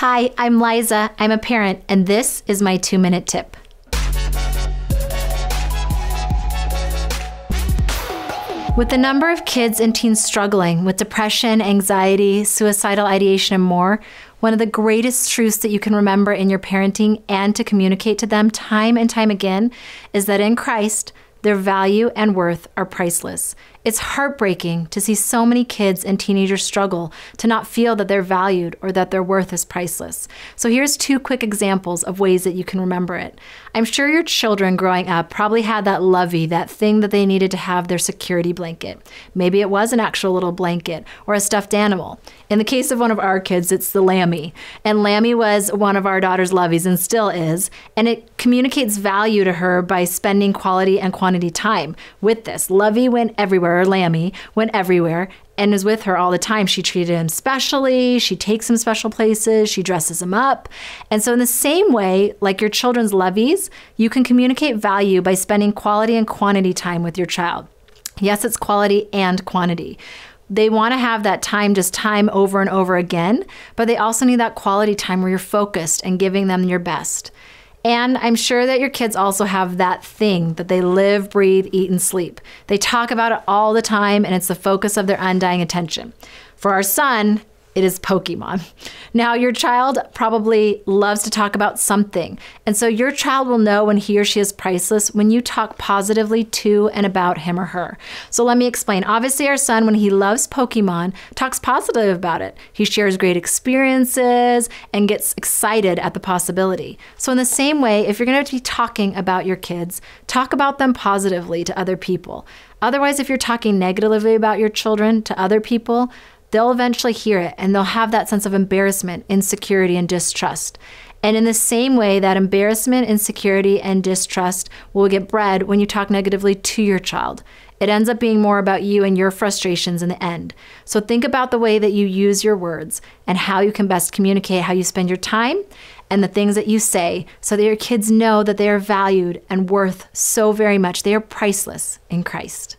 Hi, I'm Liza. I'm a parent, and this is my two minute tip. With the number of kids and teens struggling with depression, anxiety, suicidal ideation, and more, one of the greatest truths that you can remember in your parenting and to communicate to them time and time again is that in Christ, their value and worth are priceless. It's heartbreaking to see so many kids and teenagers struggle to not feel that they're valued or that their worth is priceless. So here's two quick examples of ways that you can remember it. I'm sure your children growing up probably had that lovey, that thing that they needed to have their security blanket. Maybe it was an actual little blanket or a stuffed animal. In the case of one of our kids, it's the Lammy. And Lammy was one of our daughter's loveys and still is. And it communicates value to her by spending quality and quantity time with this. Lovey went everywhere her, Lammy, went everywhere and is with her all the time. She treated him specially, she takes him special places, she dresses him up. And so, in the same way, like your children's loveys, you can communicate value by spending quality and quantity time with your child. Yes, it's quality and quantity. They want to have that time, just time over and over again, but they also need that quality time where you're focused and giving them your best. And I'm sure that your kids also have that thing that they live, breathe, eat, and sleep. They talk about it all the time, and it's the focus of their undying attention. For our son, it is Pokemon. Now, your child probably loves to talk about something. And so your child will know when he or she is priceless when you talk positively to and about him or her. So let me explain. Obviously, our son, when he loves Pokemon, talks positively about it. He shares great experiences and gets excited at the possibility. So, in the same way, if you're going to be talking about your kids, talk about them positively to other people. Otherwise, if you're talking negatively about your children to other people, they'll eventually hear it and they'll have that sense of embarrassment, insecurity, and distrust. And in the same way, that embarrassment, insecurity, and distrust will get bred when you talk negatively to your child. It ends up being more about you and your frustrations in the end. So think about the way that you use your words and how you can best communicate how you spend your time and the things that you say so that your kids know that they are valued and worth so very much. They are priceless in Christ.